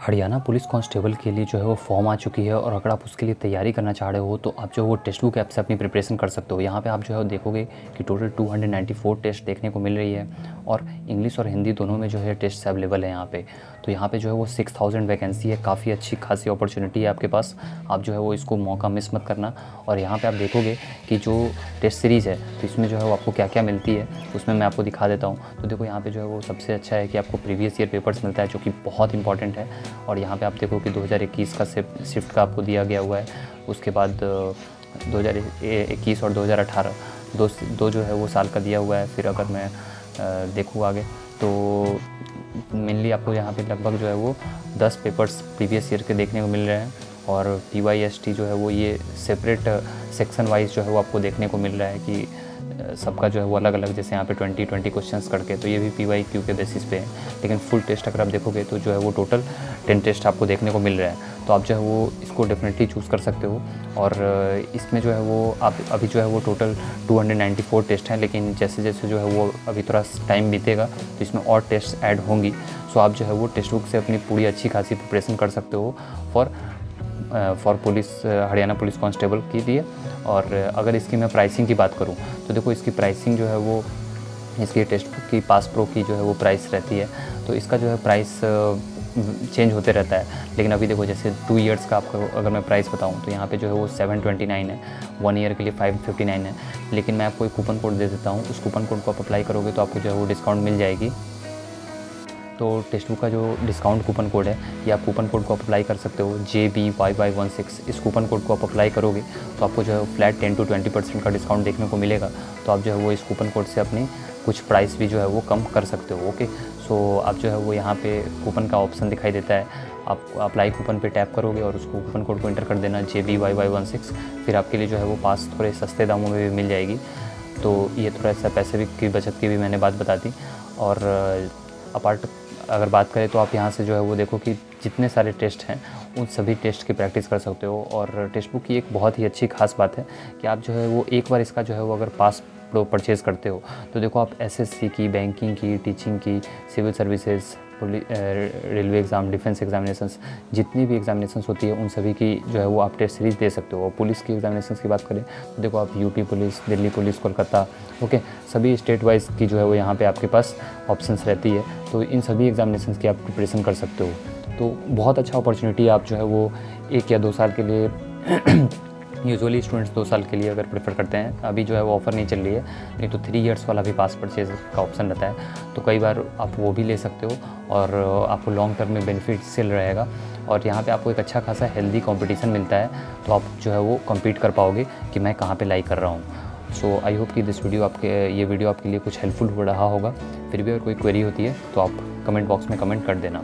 Haryana police constable के लिए जो है वो फॉर्म आ चुकी है और अगर आप उसके लिए तैयारी करना चाह रहे हो तो आप जो है वो टेस्ट बुक ऐप से अपनी प्रिपरेशन कर सकते हो। यहाँ पे आप जो है वो देखोगे कि टोटल 294 टेस्ट देखने को मिल रही है और इंग्लिश और हिंदी दोनों में जो है टेस्ट अवेलेबल है यहाँ पे। तो यहाँ पे जो है वो सिक्स थाउज़ेंड वैकेंसी है, काफ़ी अच्छी खासी अपॉर्चुनिटी है आपके पास। आप जो है वो इसको मौका मिस मत करना और यहाँ पर आप देखोगे कि जो टेस्ट सीरीज़ है तो इसमें जो है वो आपको क्या क्या मिलती है, उसमें मैं आपको दिखा देता हूँ। तो देखो यहाँ पर जो है वो सबसे अच्छा है कि आपको प्रीवियस ईयर पेपर्स मिलता है, जो कि बहुत इंपॉर्टेंट है। और यहाँ पे आप देखो कि 2021 का शिफ्ट का आपको दिया गया हुआ है। उसके बाद 2021 और 2018 दो दो जो है वो साल का दिया हुआ है। फिर अगर मैं देखूँ आगे तो मेनली आपको यहाँ पे लगभग जो है वो 10 पेपर्स प्रीवियस ईयर के देखने को मिल रहे हैं और पी वाई एस टी जो है वो ये सेपरेट सेक्शन वाइज जो है वो आपको देखने को मिल रहा है कि सबका जो है वो अलग अलग जैसे यहाँ पे ट्वेंटी ट्वेंटी क्वेश्चंस करके तो ये भी पी वाई क्यू के बेसिस पे है। लेकिन फुल टेस्ट अगर आप देखोगे तो जो है वो टोटल टेन टेस्ट आपको देखने को मिल रहा है। तो आप जो है वो इसको डेफिनेटली चूज़ कर सकते हो। और इसमें जो है वो, आप अभी जो है वो टोटल 294 टेस्ट हैं, लेकिन जैसे जैसे जो है वो अभी थोड़ा टाइम बीतेगा तो इसमें और टेस्ट ऐड होंगी। सो आप जो है वो टेक्स्ट बुक से अपनी पूरी अच्छी खासी प्रिपरेशन कर सकते हो। For for police Haryana police constable के लिए और अगर इसकी मैं प्राइसिंग की बात करूँ तो देखो इसकी प्राइसिंग जो है वो, इसकी टेस्ट की पास प्रो की जो है वो प्राइस रहती है। तो इसका जो है प्राइस चेंज होते रहता है। लेकिन अभी देखो जैसे टू इयर्स का आपको अगर मैं प्राइस बताऊँ तो यहाँ पे जो है वो सेवन ट्वेंटी नाइन है। वन ईयर के लिए फाइव फिफ्टी नाइन है। लेकिन मैं आपको एक कूपन कोड दे देता हूँ। उस कूपन कोड को आप अप्लाई करोगे तो आपको जो है वो डिस्काउंट मिल जाएगी। तो टेक्स्ट बुक का जो डिस्काउंट कूपन कोड है, ये आप कूपन कोड को आप अप्लाई कर सकते हो। J B Y Y one six इस कूपन कोड को आप अप्लाई करोगे तो आपको जो है flat ten to twenty percent का डिस्काउंट देखने को मिलेगा। तो आप जो है वो इस कूपन कोड से अपनी कुछ प्राइस भी जो है वो कम कर सकते हो, ओके? सो आप जो है वो यहाँ पे कूपन का ऑप्शन दिखाई देता है। आप अप्लाई कूपन पे टैप करोगे और उसको कूपन कोड को इंटर कर देना J B Y Y one six फिर आपके लिए जो है वो पास थोड़े सस्ते दामों में भी मिल जाएगी। तो ये थोड़ा सा पैसे भी की, बचत की भी मैंने बात बता दी। और अपार्ट अगर बात करें तो आप यहाँ से जो है वो देखो कि जितने सारे टेस्ट हैं, उन सभी टेस्ट की प्रैक्टिस कर सकते हो। और टेक्स्ट बुक की एक बहुत ही अच्छी खास बात है कि आप जो है वो एक बार इसका जो है वो अगर पास परचेज़ करते हो। तो देखो, आप एसएससी की बैंकिंग की टीचिंग की civil services railway exam defence examinations जितनी भी एग्जामिनेशंस होती है, उन सभी की जो है वो आप टेस्ट सीरीज़ दे सकते हो। और पुलिस की एग्जामिनेशंस की बात करें तो देखो, आप UP police Delhi police Kolkata okay सभी स्टेट वाइज की जो है वो यहाँ पे आपके पास ऑप्शंस रहती है। तो इन सभी एग्जामिनेशंस की आप प्रिपरेशन कर सकते हो। तो बहुत अच्छा अपॉर्चुनिटी आप जो है वो एक या दो साल के लिए यूजुअली स्टूडेंट्स दो साल के लिए अगर प्रेफर करते हैं, अभी जो है वो ऑफ़र नहीं चल रही है, नहीं तो थ्री इयर्स वाला भी पास परचेज का ऑप्शन रहता है। तो कई बार आप वो भी ले सकते हो और आपको लॉन्ग टर्म में बेनिफिट सिल रहेगा। और यहाँ पे आपको एक अच्छा खासा हेल्दी कंपटीशन मिलता है तो आप जो है वो कम्पीट कर पाओगे कि मैं कहाँ पे लाइक कर रहा हूँ। सो आई होप कि दिस वीडियो आपके, ये वीडियो आपके लिए कुछ हेल्पफुल हो रहा होगा। फिर भी अगर कोई क्वेरी होती है तो आप कमेंट बॉक्स में कमेंट कर देना।